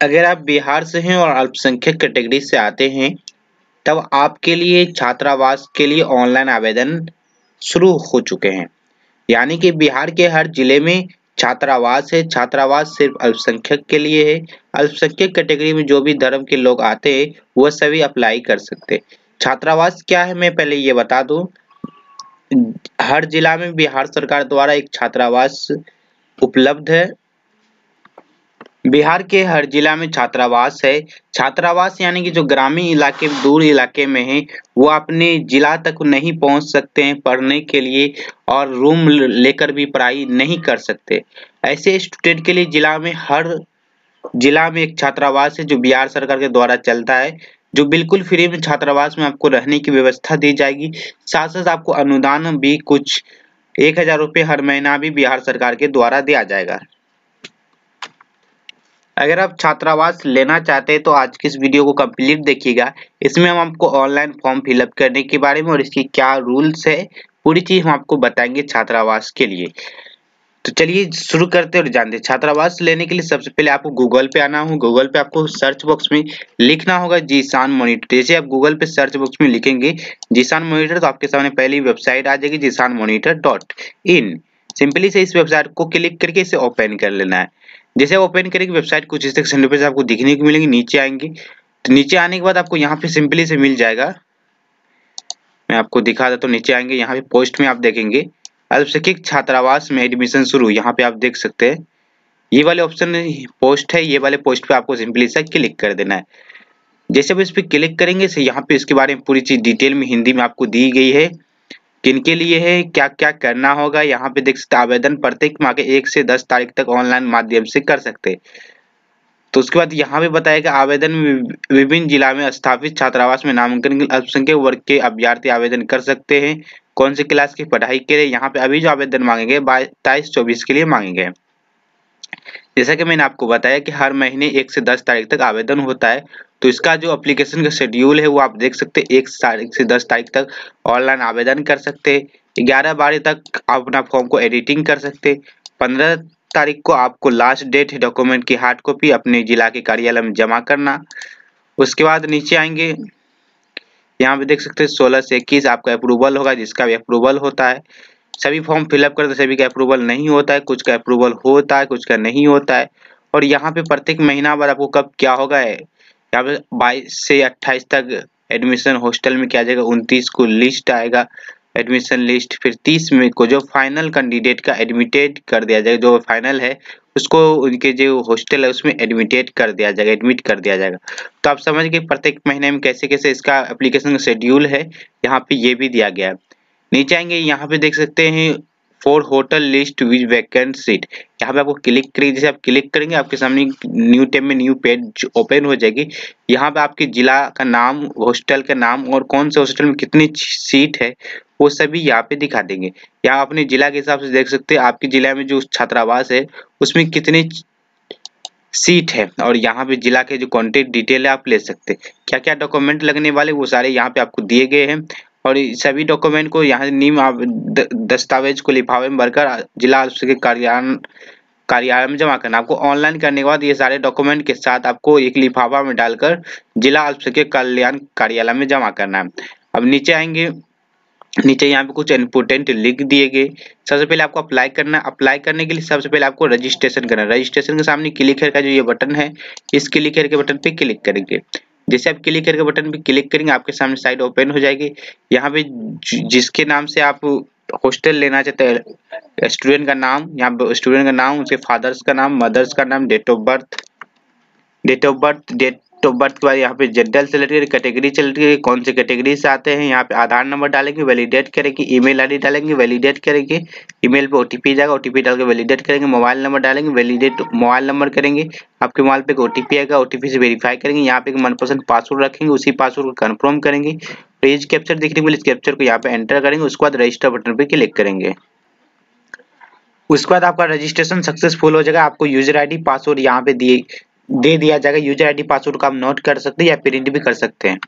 अगर आप बिहार से हैं और अल्पसंख्यक कैटेगरी से आते हैं, तब आपके लिए छात्रावास के लिए ऑनलाइन आवेदन शुरू हो चुके हैं। यानी कि बिहार के हर ज़िले में छात्रावास है। छात्रावास सिर्फ़ अल्पसंख्यक के लिए है। अल्पसंख्यक कैटेगरी में जो भी धर्म के लोग आते हैं वह सभी अप्लाई कर सकते छात्रावास क्या है, मैं पहले ये बता दूँ। हर जिला में बिहार सरकार द्वारा एक छात्रावास उपलब्ध है। बिहार के हर जिला में छात्रावास है। छात्रावास यानी कि जो ग्रामीण इलाके, दूर इलाके में है, वो अपने जिला तक नहीं पहुँच सकते हैं पढ़ने के लिए और रूम लेकर भी पढ़ाई नहीं कर सकते। ऐसे स्टूडेंट के लिए जिला में हर जिला में एक छात्रावास है जो बिहार सरकार के द्वारा चलता है, जो बिल्कुल फ्री में छात्रावास में आपको रहने की व्यवस्था दी जाएगी। साथ साथ आपको अनुदान भी कुछ एक हज़ार रुपये हर महीना भी बिहार सरकार के द्वारा दिया जाएगा। अगर आप छात्रावास लेना चाहते हैं तो आज की इस वीडियो को कंप्लीट देखिएगा। इसमें हम आपको ऑनलाइन फॉर्म फिलअप करने के बारे में और इसकी क्या रूल्स है, पूरी चीज़ हम आपको बताएँगे छात्रावास के लिए। तो चलिए शुरू करते और जानते छात्रावास लेने के लिए सबसे पहले आपको गूगल पे आना हो गूगल पे आपको सर्च बॉक्स में लिखना होगा जीसान मॉनिटर जैसे आप गूगल पे सर्च बॉक्स में लिखेंगे जीसान मॉनिटर तो आपके सामने पहली वेबसाइट आ जाएगी जीसान मॉनिटर डॉट इन सिंपली से इस वेबसाइट को क्लिक करके इसे ओपन कर लेना है। जैसे ओपन करेंगे वेबसाइट कुछ इस सेक्शन पे आपको दिखने को मिलेंगे, नीचे आएँगे। तो नीचे आने के बाद आपको यहाँ पे सिंपली से मिल जाएगा। मैं आपको दिखा देता हूँ, नीचे आएँगे, यहाँ पे पोस्ट में आप देखेंगे। अल्पसंख्यक छात्रावास में एडमिशन शुरू, यहाँ पे आप देख सकते हैं। ये वाले ऑप्शन पोस्ट है, ये वाले पोस्ट पे आपको सिंपली से क्लिक कर देना है। जैसे आप इस पर क्लिक करेंगे, से यहाँ पे इसके बारे में पूरी चीज़ डिटेल में हिंदी में आपको दी गई है। किनके लिए है क्या क्या करना होगा, यहाँ पे देख सकते आवेदन प्रत्येक माह के एक से दस तारीख तक ऑनलाइन माध्यम से कर सकते तो उसके बाद यहाँ पे बताया आवेदन विभिन्न जिला में स्थापित छात्रावास में नामांकन अल्पसंख्यक वर्ग के अभ्यर्थी आवेदन कर सकते हैं। कौन सी क्लास की पढ़ाई के लिए यहाँ पे अभी जो आवेदन मांगेंगे, बाईस, चौबीस के लिए मांगेंगे। जैसा कि मैंने आपको बताया कि हर महीने एक से दस तारीख तक आवेदन होता है तो इसका जो अप्लीकेशन का शेड्यूल है, वो आप देख सकते हैं, एक तारीख से दस तारीख तक ऑनलाइन आवेदन कर सकते हैं, ग्यारह बारह तक आप अपना फॉर्म को एडिटिंग कर सकते पंद्रह तारीख को आपको लास्ट डेट है डॉक्यूमेंट की हार्ड कॉपी अपने जिला के कार्यालय में जमा करना। उसके बाद नीचे आएँगे, यहाँ पे देख सकते हैं, सोलह से इक्कीस आपका अप्रूवल होगा, जिसका भी अप्रूवल होता है। सभी फॉर्म फिलअप करते सभी का अप्रूवल नहीं होता है, कुछ का अप्रूवल होता है, कुछ का नहीं होता है। और यहाँ पे प्रत्येक महीना बाद आपको कब क्या होगा है यहाँ पे बाईस से अट्ठाईस तक एडमिशन हॉस्टल में क्या जाएगा, उनतीस को लिस्ट आएगा। एडमिशन लिस्ट फिर तीस में को जो फाइनल कैंडिडेट का एडमिटेड कर दिया जाएगा, जो फाइनल है, उसको उनके जो हॉस्टल है, उसमें एडमिटेड कर दिया जाएगा एडमिट कर दिया जाएगा। तो आप समझ गए प्रत्येक महीने में कैसे कैसे इसका एप्लीकेशन का शेड्यूल है, यहाँ पे ये भी दिया गया है। नीचे आएँगे, यहाँ पे देख सकते हैं for hotel list wise vacant seat यहाँ पे आपको क्लिक करेंगे जैसे आप क्लिक करेंगे, आपके सामने न्यू टेब में न्यू पेज ओपन हो जाएगी। यहाँ पे आपके जिला का नाम हॉस्टल का नाम और कौन से हॉस्टल में कितनी सीट है, वो सभी यहाँ पे दिखा देंगे। यहाँ अपने जिला के हिसाब से देख सकते हैं, आपके जिला में जो छात्रावास है, उसमें कितनी सीट है और यहाँ पे जिला के जो कॉन्टेक्ट डिटेल है, आप ले सकते हैं। क्या क्या डॉक्यूमेंट लगने वाले, वो सारे यहाँ पे आपको दिए गए हैं। और सभी डॉक्यूमेंट को यहाँ नीम दस्तावेज़ को लिफाफे में भरकर जिला के कार्यालय कार्यालय में जमा करना। आपको ऑनलाइन करने के बाद ये सारे डॉक्यूमेंट के साथ आपको एक लिफाफा में डालकर जिला अल्पसंख्यक कल्याण कार्यालय में जमा करना है। अब नीचे आएँगे। नीचे यहाँ पे कुछ इम्पोर्टेंट लिख दिए गए। सबसे पहले आपको अप्लाई करना अप्लाई करने के लिए सबसे पहले आपको रजिस्ट्रेशन करना रजिस्ट्रेशन के सामने क्लिक का जो ये बटन है, इस क्लिक के बटन पे क्लिक करेंगे। जैसे आप क्लिक करके बटन पे क्लिक करेंगे, आपके सामने साइड ओपन हो जाएगी। यहाँ पे जिसके नाम से आप हॉस्टल लेना चाहते हैं स्टूडेंट का नाम, यहाँ पे स्टूडेंट का नाम, उसके फादर्स का नाम मदर्स का नाम date of birth date of birth date of birth के बाद यहाँ पे जेंडर सेलेक्ट करेंगे कैटेगरी सेलेक्ट करेंगे, कौन से कैटेगरी से आते हैं, यहाँ पे आधार नंबर डालेंगे वैलिडेट करेंगे ईमेल आईडी डालेंगे वैलिडेट करेंगे ईमेल पे ओटीपी जाएगा ओटीपी डाल के वैलिडेट करेंगे मोबाइल नंबर डालेंगे वैलिडेट मोबाइल नंबर करेंगे, आपके मोबाइल पे ओटीपी आएगा ओटीपी से वेरीफाई करेंगे, यहाँ पे मनपसंद पासवर्ड रखेंगे, उसी पासवर्ड को कन्फर्म करेंगे पेज कैप्चर देखने के लिए कैप्चर को यहाँ पे एंटर करेंगे, उसके बाद रजिस्टर बटन पे क्लिक करेंगे। उसके बाद आपका रजिस्ट्रेशन सक्सेसफुल हो जाएगा, आपको यूज़र आईडी पासवर्ड यहाँ पे दिए दे दिया जाएगा यूज़र आईडी पासवर्ड को आप नोट कर सकते हैं या प्रिंट भी कर सकते हैं।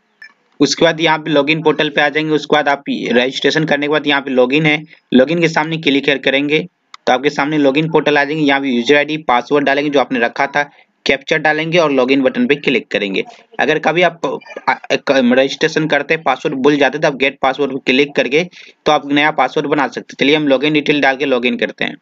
उसके बाद यहाँ पे लॉगिन पोर्टल पे आ जाएँगे, उसके बाद आप रजिस्ट्रेशन करने के बाद यहाँ पे लॉगिन है। लॉगिन के सामने क्लिक करेंगे तो आपके सामने लॉगिन पोर्टल आ जाएँगे, यहाँ पे यूज़र आईडी पासवर्ड डालेंगे जो आपने रखा था कैप्चर डालेंगे और लॉगिन बटन पे क्लिक करेंगे। अगर कभी आप रजिस्ट्रेशन करते हैं पासवर्ड भूल जाते तो आप गेट पासवर्ड पे क्लिक करके तो आप नया पासवर्ड बना सकते चलिए हम लॉगिन डिटेल डाल के लॉगिन करते हैं।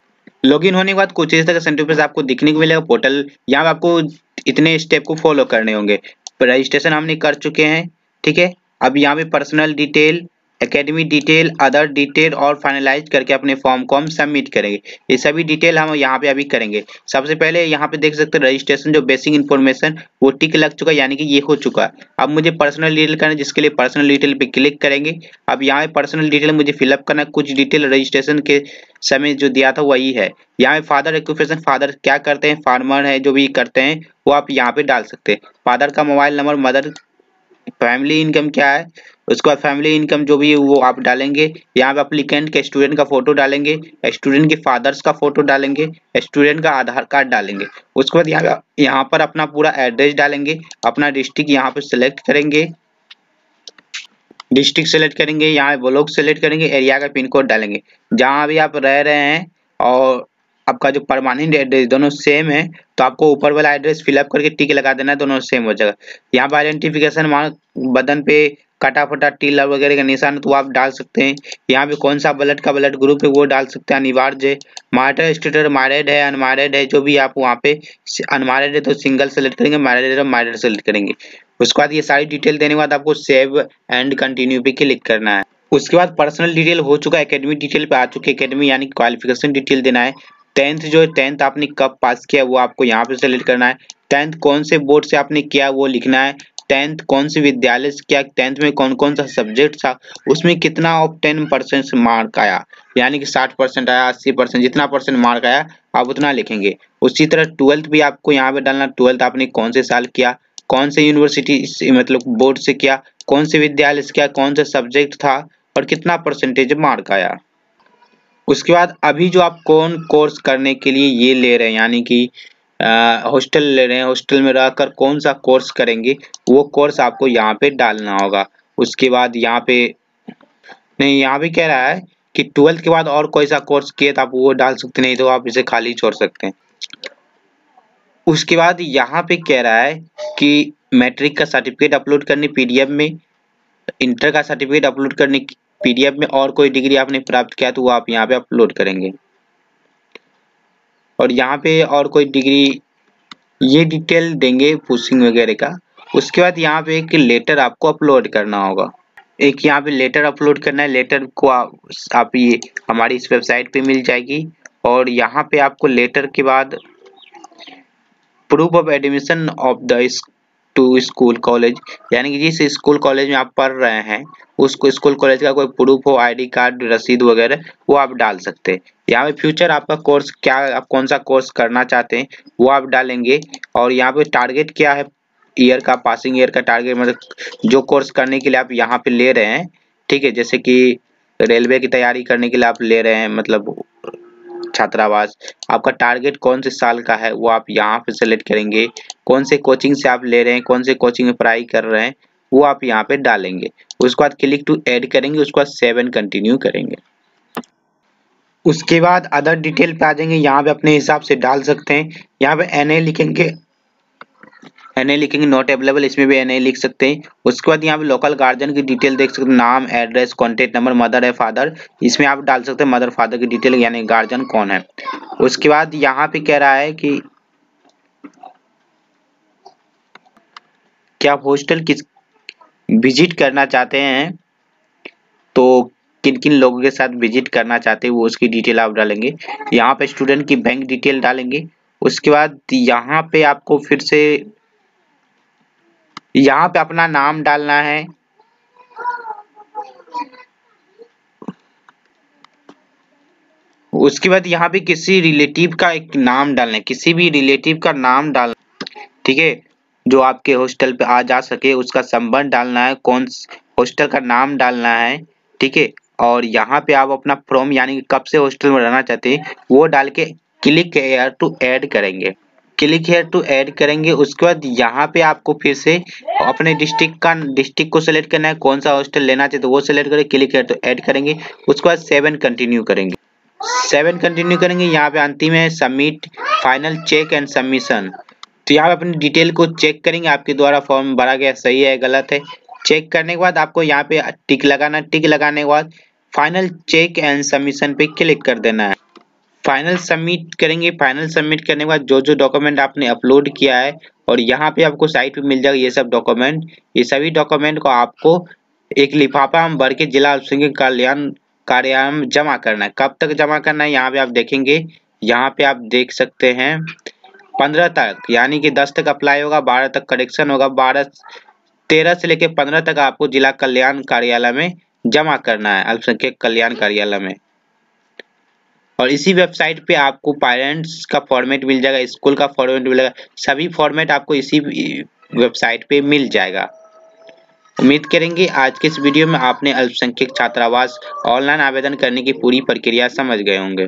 लॉगिन होने के बाद कुछ इस तरह का सेंटर आपको दिखने को मिलेगा पोर्टल यहाँ आपको इतने स्टेप को फॉलो करने होंगे। रजिस्ट्रेशन हमने कर चुके हैं, ठीक है? अब यहाँ पे personal detail academy detail other detail और फाइनलाइज करके अपने फॉर्म को हम सबमिट करेंगे। ये सभी डिटेल हम यहाँ पे अभी करेंगे। सबसे पहले यहाँ पे देख सकते हैं रजिस्ट्रेशन जो बेसिक इन्फॉर्मेशन वो टिक लग चुका है, यानी कि ये हो चुका है। अब मुझे पर्सनल डिटेल करना है, जिसके लिए पर्सनल डिटेल पे क्लिक करेंगे। अब यहाँ पे पर्सनल डिटेल मुझे फिलअप करना है। कुछ डिटेल रजिस्ट्रेशन के समय जो दिया था, वही है। यहाँ पे फादर एक्यूपेशन फादर क्या करते हैं? फार्मर है, जो भी करते हैं, वो आप यहाँ पे डाल सकते हैं। फादर का mobile number mother family income क्या है? उसके बाद फैमिली इनकम जो भी वो आप डालेंगे। यहाँ पे अप्लीकेंट के स्टूडेंट का फ़ोटो डालेंगे स्टूडेंट के फादर्स का फ़ोटो डालेंगे स्टूडेंट का आधार कार्ड डालेंगे। उसके बाद यहाँ यहाँ पर अपना पूरा एड्रेस डालेंगे, अपना डिस्ट्रिक्ट यहाँ पे सिलेक्ट करेंगे। डिस्ट्रिक्ट सेलेक्ट करेंगे, यहाँ ब्लॉक सेलेक्ट करेंगे एरिया का पिन कोड डालेंगे। जहाँ भी आप रह रहे हैं और आपका जो परमानेंट एड्रेस दोनों सेम है तो आपको ऊपर वाला एड्रेस फिलअप करके टिक लगा देना है दोनों सेम हो जाएगा। यहाँ पर आइडेंटिफिकेशन मार्क बदन पे कटा फटा टीला वगैरह का निशान तो आप डाल सकते हैं। यहाँ पे कौन सा ब्लड का ब्लड ग्रुप है वो डाल सकते हैं, अनिवार्य है। मार्टर स्टेटर मारेड है अनमारेड है, जो भी आप वहाँ पे अनमारेड है तो सिंगल सेलेक्ट करेंगे मैरिड है तो मैरिड सेलेक्ट करेंगे। उसके बाद ये सारी डिटेल देने के बाद आपको सेव एंड कंटिन्यू पे क्लिक करना है। उसके बाद पर्सनल डिटेल हो चुका है एकेडमी डिटेल पे आ चुकी एकेडमी यानी क्वालिफिकेशन डिटेल देना है। टेंथ जो है टेंथ आपने कब पास किया वो आपको यहाँ पे सेलेक्ट करना है। टेंथ कौन से बोर्ड से आपने किया वो लिखना है। टेंथ कौन से विद्यालय से किया टेंथ में कौन कौन सा सब्जेक्ट था, उसमें कितना ऑफ़ टेन परसेंट मार्क आया? यानी कि साठ परसेंट आया, अस्सी परसेंट जितना परसेंट मार्क आया, आप उतना लिखेंगे। उसी तरह ट्वेल्थ भी आपको यहाँ पे डालना ट्वेल्थ आपने कौन से साल किया, कौन से यूनिवर्सिटी मतलब बोर्ड से किया, कौन से विद्यालय से किया, कौन सा सब्जेक्ट था, और कितना परसेंटेज मार्क आया। उसके बाद अभी जो आप कौन कोर्स करने के लिए ये ले रहे हैं, यानी कि हॉस्टल ले रहे हैं। हॉस्टल में रहकर कौन सा कोर्स करेंगे? वो कोर्स आपको यहाँ पे डालना होगा। उसके बाद यहाँ पे, नहीं, यहाँ पे कह रहा है कि ट्वेल्थ के बाद और कोई सा कोर्स किए तो आप वो डाल सकते नहीं तो आप इसे खाली छोड़ सकते हैं। उसके बाद यहाँ पे कह रहा है कि मैट्रिक का सर्टिफिकेट अपलोड करनी पीडीएफ में इंटर का सर्टिफिकेट अपलोड करने पीडीएफ में और कोई डिग्री आपने प्राप्त किया तो वो आप यहाँ पे अपलोड करेंगे। और यहाँ पे और कोई डिग्री ये डिटेल देंगे पोस्टिंग वगैरह का। उसके बाद यहाँ पे एक लेटर आपको अपलोड करना होगा। एक यहाँ पे लेटर अपलोड करना है। लेटर को आप, आप ये हमारी इस वेबसाइट पे मिल जाएगी। और यहाँ पे आपको लेटर के बाद proof of admission of the to school college यानी कि जिस स्कूल कॉलेज में आप पढ़ रहे हैं, उसको स्कूल कॉलेज का कोई प्रूफ हो आईडी कार्ड रसीद वगैरह, वो आप डाल सकते हैं। यहाँ पे फ्यूचर आपका कोर्स क्या, आप कौन सा कोर्स करना चाहते हैं, वो आप डालेंगे। और यहाँ पे टारगेट क्या है ईयर का पासिंग ईयर का टारगेट मतलब जो कोर्स करने के लिए आप यहाँ पे ले रहे हैं, ठीक है? जैसे कि रेलवे की तैयारी करने के लिए आप ले रहे हैं मतलब छात्रावास। आपका टारगेट कौन से साल का है, वो आप यहाँ पे सेलेक्ट करेंगे। कौन से कोचिंग से आप ले रहे हैं, कौन से कोचिंग में पढ़ाई कर रहे हैं, वो आप यहाँ पे डालेंगे। उसके बाद क्लिक टू ऐड करेंगे, उसके बाद सेवन कंटिन्यू करेंगे। उसके बाद अदर डिटेल पे आ जाएँगे, यहाँ पे अपने हिसाब से डाल सकते हैं। यहाँ पे एन लिखेंगे एन लिखेंगे नॉट अवेलेबल इसमें भी एन लिख सकते हैं। उसके बाद यहाँ पे लोकल गार्जियन की डिटेल देख सकते हैं। नाम एड्रेस कॉन्टेक्ट नंबर मदर है फादर इसमें आप डाल सकते हैं मदर फादर की डिटेल यानी गार्जियन कौन है। उसके बाद यहाँ पे कह रहा है कि क्या आप हॉस्टल किस विज़िट करना चाहते हैं? तो किन किन लोगों के साथ विज़िट करना चाहते हैं, वो उसकी डिटेल आप डालेंगे। यहाँ पे स्टूडेंट की बैंक डिटेल डालेंगे। उसके बाद यहाँ पे आपको फिर से यहाँ पे अपना नाम डालना है। उसके बाद यहाँ पे किसी रिलेटिव का एक नाम डालना है। किसी भी रिलेटिव का नाम डालना ठीक है? जो आपके हॉस्टल पे आ जा सके, उसका संबंध डालना है। कौन हॉस्टल का नाम डालना है, ठीक है? और यहाँ पे आप अपना फ्रॉम यानी कब से हॉस्टल में रहना चाहते हैं, वो डाल के क्लिक हेयर टू ऐड करेंगे। क्लिक हेयर टू ऐड करेंगे। उसके बाद यहाँ पे आपको फिर से अपने डिस्ट्रिक्ट का डिस्ट्रिक्ट को सिलेक्ट करना है। कौन सा हॉस्टल लेना चाहिए तो वो सिलेक्ट करें। क्लिक हेयर टू ऐड करेंगे। उसके बाद सेवन कंटिन्यू करेंगे। सेवन कंटिन्यू करेंगे। यहाँ पे अंतिम है submit final check and submission तो यहाँ पे अपनी डिटेल को चेक करेंगे। आपके द्वारा फॉर्म भरा गया, सही है, गलत है। चेक करने के बाद आपको यहाँ पे टिक लगाना टिक लगाने के बाद फाइनल चेक एंड सबमिशन पे क्लिक कर देना है। फाइनल सबमिट करेंगे फाइनल सबमिट करने के बाद जो जो डॉक्यूमेंट आपने अपलोड किया है और यहाँ पे आपको साइट पे मिल जाएगा ये सब डॉक्यूमेंट ये सभी डॉक्यूमेंट को आपको एक लिफाफा हम भर के जिला अल्पसंख्यक कल्याण कार्यालय में जमा करना है। कब तक जमा करना है यहाँ पे आप देखेंगे। यहाँ पे आप देख सकते हैं, पंद्रह तक, यानी कि दस तक अप्लाई होगा, बारह तक करेक्शन होगा, बारह, तेरह से लेकर पंद्रह तक आपको जिला कल्याण कार्यालय में जमा करना है, अल्पसंख्यक कल्याण कार्यालय में। और इसी वेबसाइट पे आपको पेरेंट्स का फॉर्मेट मिल जाएगा स्कूल का फॉर्मेट मिलेगा सभी फॉर्मेट आपको इसी वेबसाइट पे मिल जाएगा। उम्मीद करेंगे आज के इस वीडियो में आपने अल्पसंख्यक छात्रावास ऑनलाइन आवेदन करने की पूरी प्रक्रिया समझ गए होंगे।